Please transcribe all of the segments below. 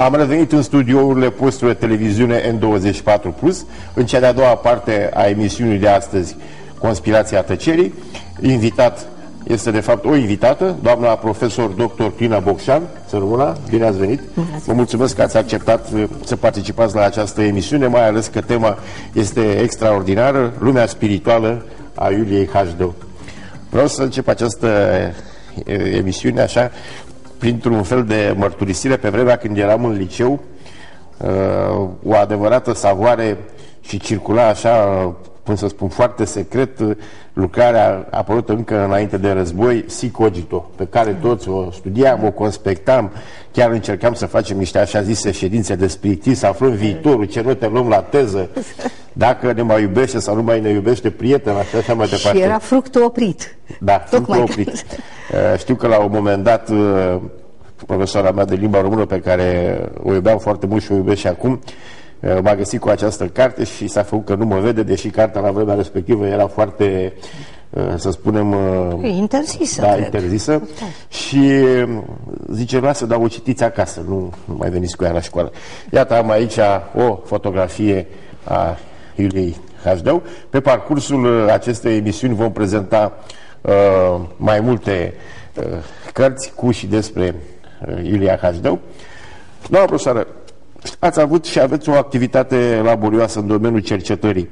Am revenit în studiourile posturile televiziune N24+, Plus, în cea de-a doua parte a emisiunii de astăzi, Conspirația tăcerii. Invitat este de fapt o invitată, doamna profesor dr. Clina Bocșan. Să rămână, bine ați venit. Vă mulțumesc că ați acceptat uh, să participați la această emisiune, mai ales că tema este extraordinară, lumea spirituală a Iuliei Hajdău. Vreau să încep această uh, emisiune așa printr-un fel de mărturisire pe vremea când eram în liceu, uh, o adevărată savoare și circula așa, cum să spun, foarte secret, lucrarea apărută încă înainte de război, Sicogito, pe care toți o studiam, o conspectam, chiar încercam să facem niște așa zise ședințe de spiritism, să aflăm viitorul, ce note luăm la teză, dacă ne mai iubește sau nu mai ne iubește prietena și așa mai departe. Și era fructul oprit. Da, fructul oprit. Uh, știu că la un moment dat uh, profesoara mea de limba română pe care o iubeam foarte mult și o iubesc și acum, uh, m-a găsit cu această carte și s-a făcut că nu mă vede, deși cartea la vremea respectivă era foarte, să spunem... Interzisă, Da, cred. interzisă. Da. Și zice, lasă, dar o citiți acasă, nu, nu mai veniți cu ea la școală. Iată, am aici o fotografie a Iuliei Hajdău. Pe parcursul acestei emisiuni vom prezenta uh, mai multe uh, cărți cu și despre uh, Iulia Hajdău. Doamna profesoară, ați avut și aveți o activitate laborioasă în domeniul cercetării.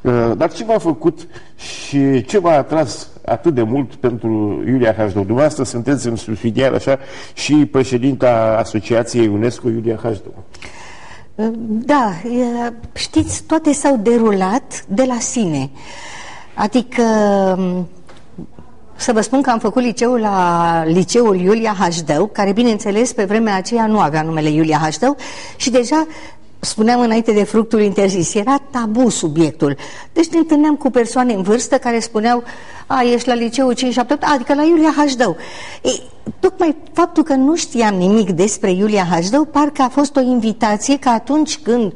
Uh, dar ce v-a făcut și ce v-a atras atât de mult pentru Iulia Hajdău? Dumneavoastră sunteți în subsidiar așa și președinta Asociației UNESCO Iulia Hajdău. Da, știți, toate s-au derulat de la sine. Adică să vă spun că am făcut liceul la liceul Iulia Hajdău, care bineînțeles pe vremea aceea nu avea numele Iulia Hajdău și deja spuneam înainte de fructul interzis, era tabu subiectul. Deci ne întâlneam cu persoane în vârstă care spuneau, a, ești la liceu 5-7, adică la Iulia Hajdău. Ei, tocmai faptul că nu știam nimic despre Iulia Hajdău, parcă a fost o invitație că atunci când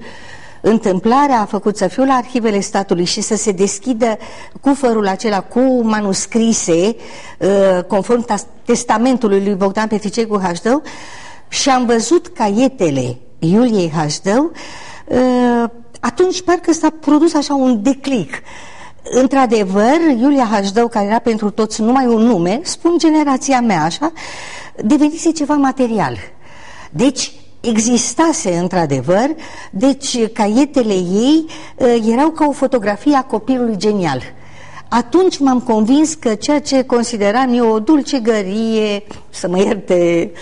întâmplarea a făcut să fiu la arhivele statului și să se deschidă cufărul acela cu manuscrise uh, conform testamentului lui Bogdan Petricei cu Hajdău și am văzut caietele Iuliei Hajdău, ă, atunci parcă s-a produs așa un declic. Într-adevăr, Iulia Hajdău, care era pentru toți numai un nume, spun generația mea așa, devenise ceva material. Deci, existase într-adevăr, deci caietele ei uh, erau ca o fotografie a copilului genial. Atunci m-am convins că ceea ce consideram eu o dulcegărie, să mă ierte uh,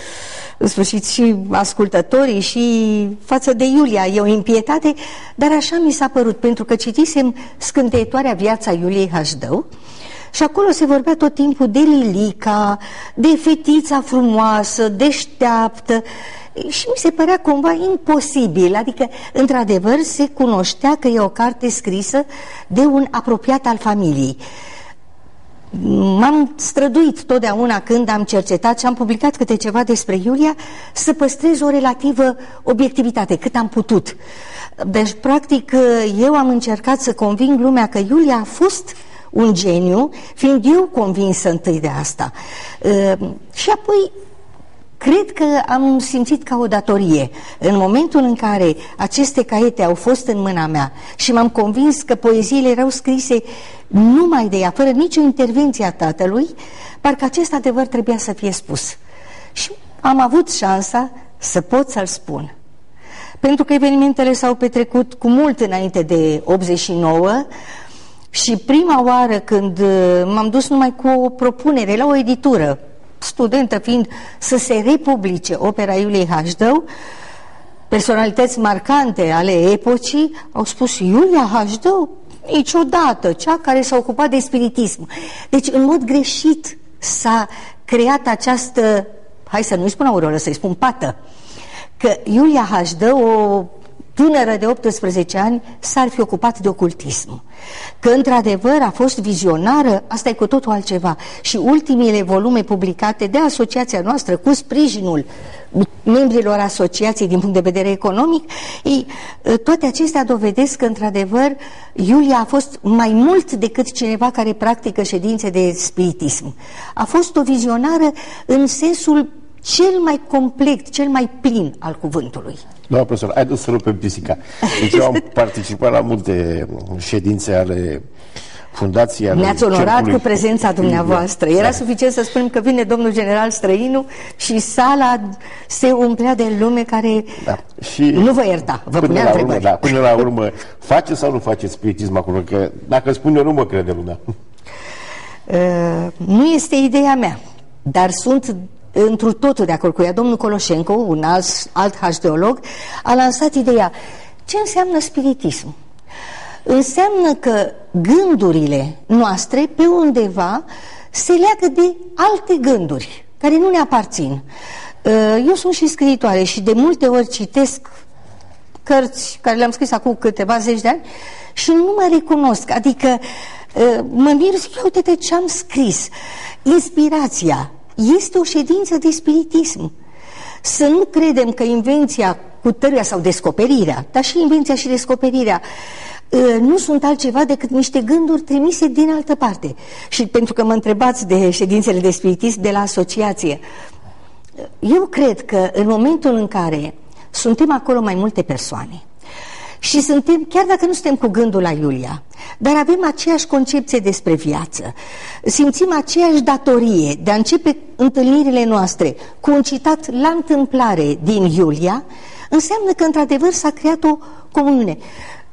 în sfârșit și ascultătorii și față de Iulia, e o impietate, dar așa mi s-a părut, pentru că citisem scânteitoarea viața Iuliei Hașdău și acolo se vorbea tot timpul de Lilica, de fetița frumoasă, deșteaptă, și mi se părea cumva imposibil, adică, într-adevăr, se cunoștea că e o carte scrisă de un apropiat al familiei. M-am străduit totdeauna când am cercetat și am publicat câte ceva despre Iulia să păstrez o relativă obiectivitate, cât am putut. Deci, practic, eu am încercat să conving lumea că Iulia a fost un geniu, fiind eu convinsă întâi de asta. Ehm, și apoi Cred că am simțit ca o datorie în momentul în care aceste caiete au fost în mâna mea și m-am convins că poeziile erau scrise numai de ea, fără nicio intervenție a tatălui, parcă acest adevăr trebuia să fie spus. Și am avut șansa să pot să-l spun. Pentru că evenimentele s-au petrecut cu mult înainte de 89 și prima oară când uh, m-am dus numai cu o propunere la o editură studentă fiind, să se republice opera Iuliei Hașdău, personalități marcante ale epocii au spus Iulia Hașdău niciodată, cea care s-a ocupat de spiritism. Deci, în mod greșit s-a creat această, hai să nu-i spun aureolă, să-i spun pată, că Iulia Hașdău, o tânără de 18 ani s-ar fi ocupat de ocultism. Că într-adevăr a fost vizionară, asta e cu totul altceva. Și ultimile volume publicate de asociația noastră cu sprijinul membrilor asociației din punct de vedere economic, ei, toate acestea dovedesc că într-adevăr Iulia a fost mai mult decât cineva care practică ședințe de spiritism. A fost o vizionară în sensul cel mai complet, cel mai plin al cuvântului. Doamna profesor, haideți să rupem pisica. Deci eu am participat la multe ședințe ale fundația Ne-ați onorat cu prezența dumneavoastră. Era da. suficient să spunem că vine domnul general străinu și sala se umplea de lume care da. și nu vă ierta, vă punea la întrebări. Urmă, da, până la urmă, face sau nu face spiritism acolo? Că dacă spune nu mă crede lumea. Uh, nu este ideea mea, dar sunt întru totul de acord cu ea. Domnul Coloșenco, un alt, alt hașteolog, a lansat ideea ce înseamnă spiritism înseamnă că gândurile noastre pe undeva se leagă de alte gânduri care nu ne aparțin. Uh, eu sunt și scriitoare și de multe ori citesc cărți care le-am scris acum câteva zeci de ani și nu mă recunosc. Adică uh, mă mir, zic, uite ce am scris. Inspirația este o ședință de spiritism. Să nu credem că invenția cu tăria sau descoperirea, dar și invenția și descoperirea Ă, nu sunt altceva decât niște gânduri trimise din altă parte. Și pentru că mă întrebați de ședințele de spiritism de la asociație, eu cred că în momentul în care suntem acolo mai multe persoane și suntem, chiar dacă nu suntem cu gândul la Iulia, dar avem aceeași concepție despre viață, simțim aceeași datorie de a începe întâlnirile noastre cu un citat la întâmplare din Iulia, înseamnă că într-adevăr s-a creat o comuniune.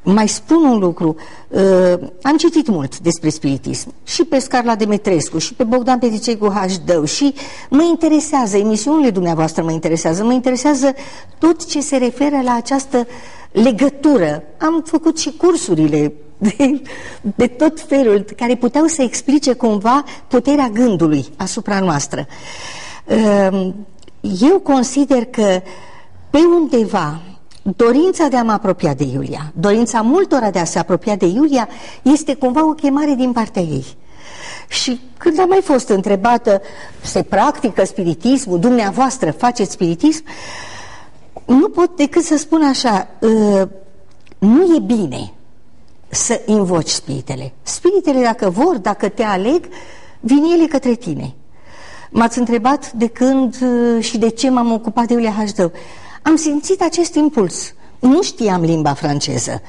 Mai spun un lucru, uh, am citit mult despre spiritism și pe Scarla Demetrescu și pe Bogdan Petricei cu H. și mă interesează, emisiunile dumneavoastră mă interesează, mă interesează tot ce se referă la această legătură. Am făcut și cursurile de, de tot felul care puteau să explice cumva puterea gândului asupra noastră. Uh, eu consider că pe undeva dorința de a mă apropia de Iulia, dorința multora de a se apropia de Iulia, este cumva o chemare din partea ei. Și când am mai fost întrebată, se practică spiritismul, dumneavoastră faceți spiritism, nu pot decât să spun așa, ă, nu e bine să invoci spiritele. Spiritele, dacă vor, dacă te aleg, vin ele către tine. M-ați întrebat de când ă, și de ce m-am ocupat de Iulia Hașdău am simțit acest impuls. Nu știam limba franceză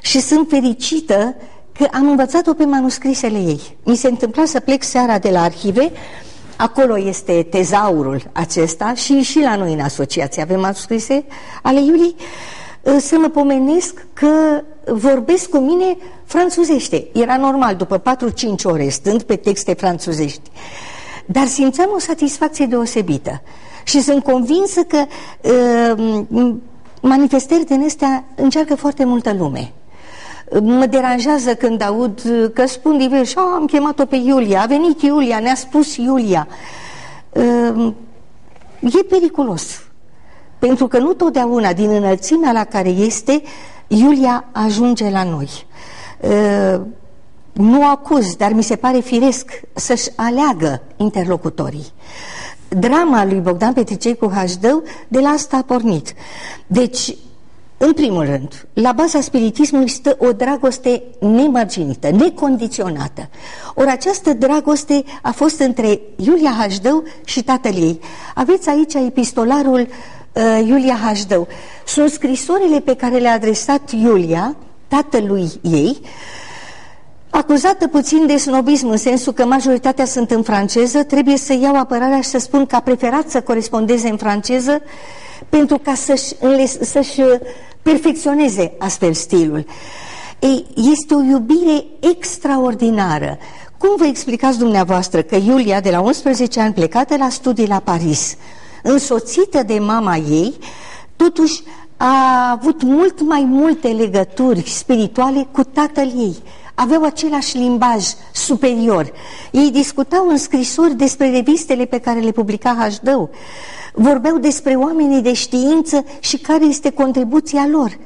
și sunt fericită că am învățat-o pe manuscrisele ei. Mi se întâmpla să plec seara de la arhive, acolo este tezaurul acesta și și la noi în asociație avem manuscrise ale Iulii, să mă pomenesc că vorbesc cu mine franțuzește. Era normal, după 4-5 ore, stând pe texte franțuzești. Dar simțeam o satisfacție deosebită și sunt convinsă că uh, manifestări din astea încearcă foarte multă lume. Mă deranjează când aud că spun diversi, oh, am chemat-o pe Iulia, a venit Iulia, ne-a spus Iulia. Uh, e periculos. Pentru că nu totdeauna din înălțimea la care este, Iulia ajunge la noi. Uh, nu acuz, dar mi se pare firesc să-și aleagă interlocutorii drama lui Bogdan Petricei cu Hajdău de la asta a pornit. Deci, în primul rând, la baza spiritismului stă o dragoste nemărginită, necondiționată. Ori această dragoste a fost între Iulia Hajdău și tatăl ei. Aveți aici epistolarul uh, Iulia Hajdău. Sunt scrisorile pe care le-a adresat Iulia, tatălui ei, uh, Acuzată puțin de snobism în sensul că majoritatea sunt în franceză, trebuie să iau apărarea și să spun că a preferat să corespondeze în franceză pentru ca să-și să perfecționeze astfel stilul. Ei, este o iubire extraordinară. Cum vă explicați dumneavoastră că Iulia, de la 11 ani plecată la studii la Paris, însoțită de mama ei, totuși a avut mult mai multe legături spirituale cu tatăl ei, aveau același limbaj superior. Ei discutau în scrisori despre revistele pe care le publica H2. Vorbeau despre oamenii de știință și care este contribuția lor.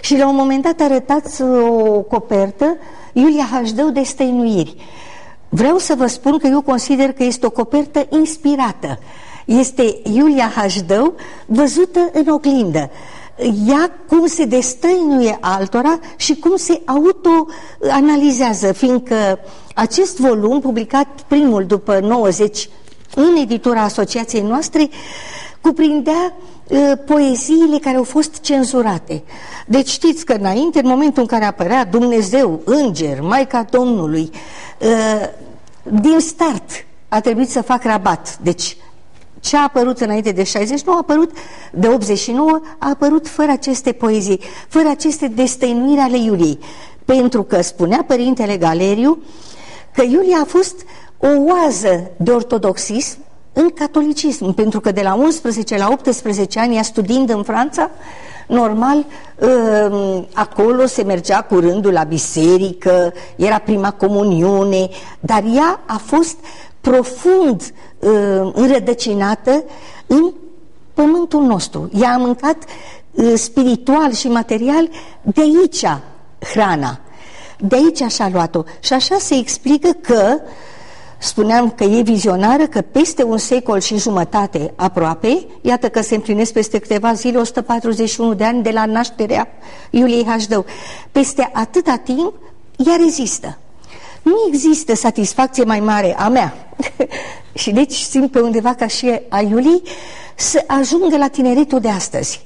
Și la un moment dat arătați o copertă, Iulia H2 de stăinuiri. Vreau să vă spun că eu consider că este o copertă inspirată. Este Iulia H2 văzută în oglindă ea cum se destăinuie altora și cum se autoanalizează, fiindcă acest volum, publicat primul după 90, în editura asociației noastre cuprindea uh, poeziile care au fost cenzurate. Deci știți că înainte, în momentul în care apărea Dumnezeu, Înger, Maica Domnului, uh, din start a trebuit să fac rabat. Deci ce a apărut înainte de 69 a apărut de 89 a apărut fără aceste poezii, fără aceste destăinuiri ale Iuliei. Pentru că spunea părintele Galeriu că Iulia a fost o oază de ortodoxism în catolicism, pentru că de la 11 la 18 ani, ea studiind în Franța, normal, um, acolo se mergea cu rândul la biserică, era prima comuniune, dar ea a fost profund uh, înrădăcinată în pământul nostru. Ea a mâncat uh, spiritual și material de aici hrana. De aici așa a luat-o. Și așa se explică că spuneam că e vizionară, că peste un secol și jumătate aproape, iată că se împlinesc peste câteva zile 141 de ani de la nașterea Iuliei Hașdău. Peste atâta timp, ea rezistă. Nu există satisfacție mai mare a mea și deci simt pe undeva ca și a Iulii să ajungă la tineretul de astăzi.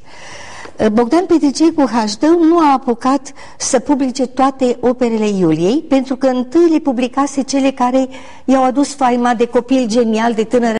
Bogdan Petricei cu Hașdău nu a apucat să publice toate operele Iuliei, pentru că întâi le publicase cele care i-au adus faima de copil genial, de tânăr